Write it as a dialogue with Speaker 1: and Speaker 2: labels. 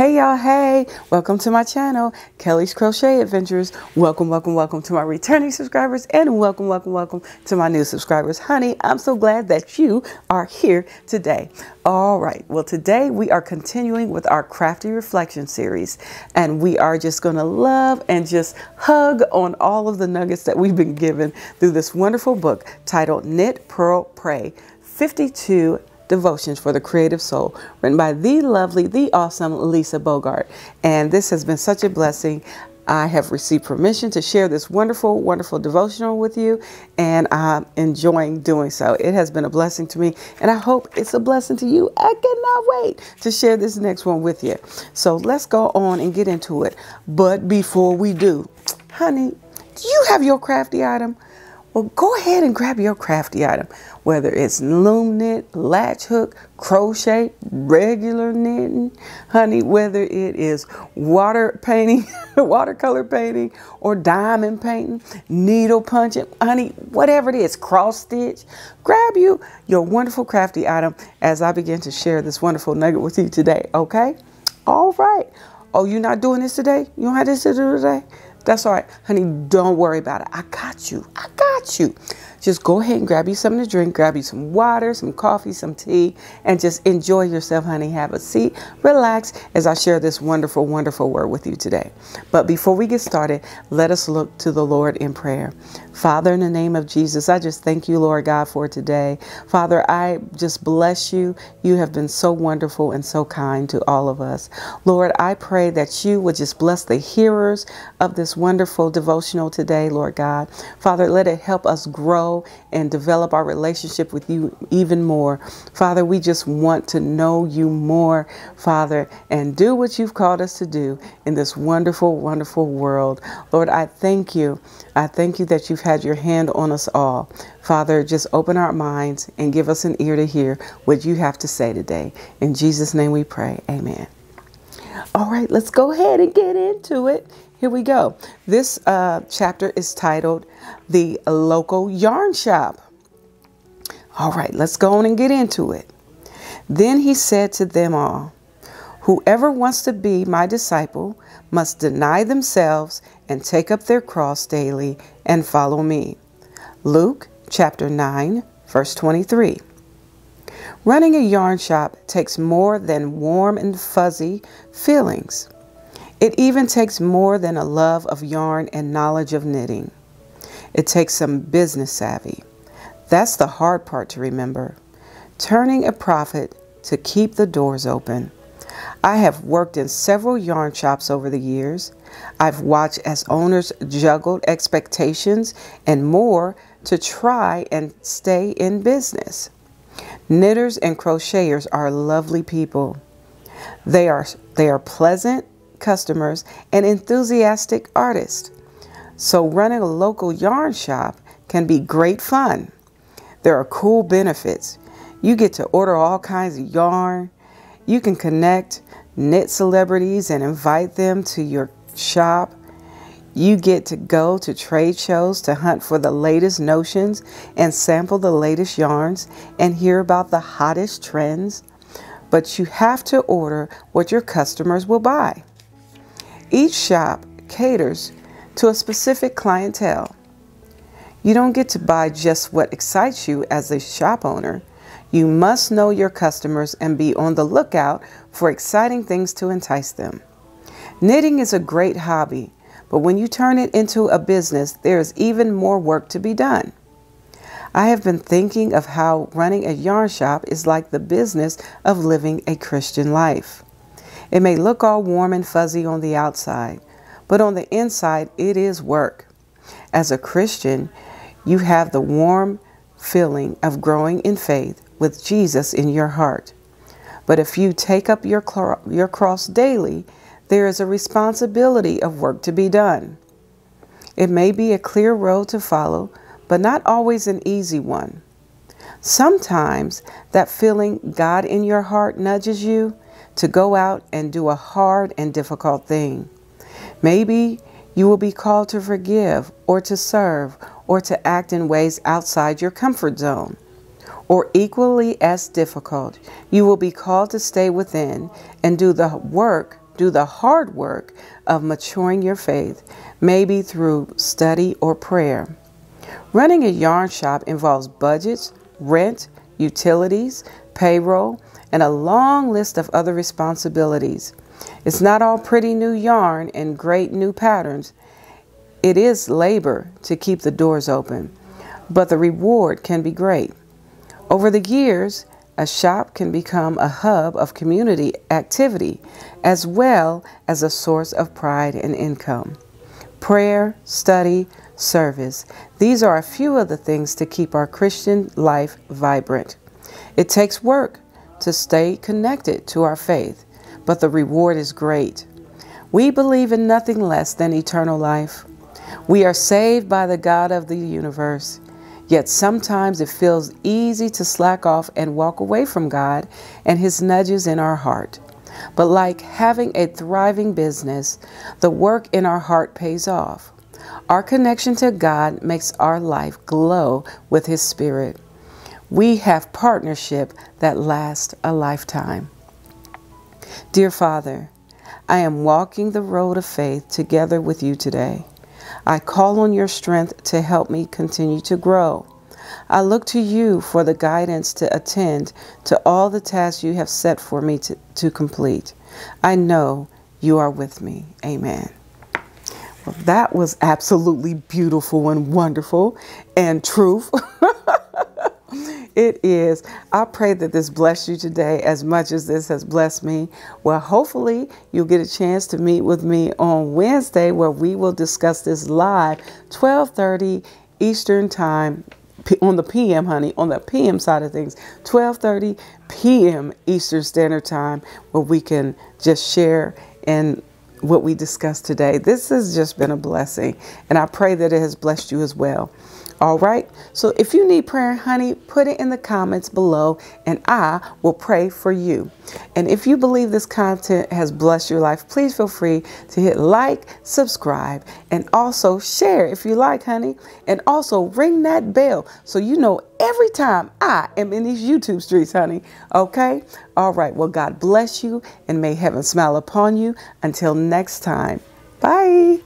Speaker 1: Hey y'all, hey, welcome to my channel, Kelli's Crochet Adventures. Welcome, welcome, welcome to my returning subscribers and welcome, welcome, welcome to my new subscribers. Honey, I'm so glad that you are here today. All right, well, today we are continuing with our Crafty Reflection series and we are just to love and just hug on all of the nuggets that we've been given through this wonderful book titled Knit, Purl, Pray 52 Devotions for the Creative Soul, written by the lovely, the awesome Lisa Bogart. And this has been such a blessing. I have received permission to share this wonderful, wonderful devotional with you, and I'm enjoying doing so. It has been a blessing to me, and I hope it's a blessing to you. I cannot wait to share this next one with you. So let's go on and get into it. But before we do, honey, do you have your crafty item? Well, go ahead and grab your crafty item, whether it's loom knit, latch hook, crochet, regular knitting, honey, whether it is water painting, watercolor painting, or diamond painting, needle punching, honey, whatever it is, cross stitch, grab you your wonderful crafty item as I begin to share this wonderful nugget with you today, okay? All right. Oh, you're not doing this today? You don't have this to do today? That's all right. Honey, don't worry about it. I got you. I got you. Just go ahead and grab you something to drink, grab you some water, some coffee, some tea, and just enjoy yourself, honey. Have a seat, relax as I share this wonderful, wonderful word with you today. But before we get started, let us look to the Lord in prayer. Father, in the name of Jesus, I just thank you, Lord God, for today. Father, I just bless you. You have been so wonderful and so kind to all of us. Lord, I pray that you would just bless the hearers of this wonderful devotional today, Lord God. Father, let it help us grow and develop our relationship with you even more. Father, we just want to know you more, Father, and do what you've called us to do in this wonderful, wonderful world. Lord, I thank you. I thank you that you've had your hand on us all. Father, just open our minds and give us an ear to hear what you have to say today. In Jesus' name we pray. Amen. All right, let's go ahead and get into it. Here we go. This uh, chapter is titled The Local Yarn Shop. All right, let's go on and get into it. Then he said to them all, Whoever wants to be my disciple must deny themselves and take up their cross daily and follow me. Luke chapter 9, verse 23. Running a yarn shop takes more than warm and fuzzy feelings. It even takes more than a love of yarn and knowledge of knitting. It takes some business savvy. That's the hard part to remember. Turning a profit to keep the doors open. I have worked in several yarn shops over the years. I've watched as owners juggled expectations and more to try and stay in business. Knitters and crocheters are lovely people. They are, they are pleasant customers and enthusiastic artists. So running a local yarn shop can be great fun. There are cool benefits. You get to order all kinds of yarn. You can connect knit celebrities and invite them to your shop. You get to go to trade shows to hunt for the latest notions and sample the latest yarns and hear about the hottest trends. But you have to order what your customers will buy. Each shop caters to a specific clientele. You don't get to buy just what excites you as a shop owner. You must know your customers and be on the lookout for exciting things to entice them. Knitting is a great hobby, but when you turn it into a business, there is even more work to be done. I have been thinking of how running a yarn shop is like the business of living a Christian life. It may look all warm and fuzzy on the outside, but on the inside, it is work. As a Christian, you have the warm feeling of growing in faith with Jesus in your heart. But if you take up your, your cross daily, there is a responsibility of work to be done. It may be a clear road to follow, but not always an easy one. Sometimes that feeling God in your heart nudges you to go out and do a hard and difficult thing. Maybe you will be called to forgive or to serve or to act in ways outside your comfort zone or equally as difficult, you will be called to stay within and do the work do the hard work of maturing your faith, maybe through study or prayer. Running a yarn shop involves budgets, rent, utilities, payroll, and a long list of other responsibilities. It's not all pretty new yarn and great new patterns. It is labor to keep the doors open, but the reward can be great. Over the years, a shop can become a hub of community activity as well as a source of pride and income. Prayer, study, service. These are a few of the things to keep our Christian life vibrant. It takes work to stay connected to our faith, but the reward is great. We believe in nothing less than eternal life. We are saved by the God of the universe. Yet sometimes it feels easy to slack off and walk away from God and His nudges in our heart. But like having a thriving business, the work in our heart pays off. Our connection to God makes our life glow with His Spirit. We have partnership that lasts a lifetime. Dear Father, I am walking the road of faith together with you today. I call on your strength to help me continue to grow. I look to you for the guidance to attend to all the tasks you have set for me to, to complete. I know you are with me. Amen. Well, that was absolutely beautiful and wonderful and truth. it is. I pray that this blessed you today as much as this has blessed me. Well, hopefully you'll get a chance to meet with me on Wednesday where we will discuss this live 12:30 Eastern Time on the PM, honey, on the PM side of things, 12:30 p.m. Eastern Standard Time, where we can just share and what we discussed today. This has just been a blessing, and I pray that it has blessed you as well. All right. So if you need prayer, honey, put it in the comments below and I will pray for you. And if you believe this content has blessed your life, please feel free to hit like, subscribe, and also share if you like, honey. And also ring that bell so you know every time I am in these YouTube streets, honey. Okay? All right. Well, God bless you and may heaven smile upon you. Until next time. Bye.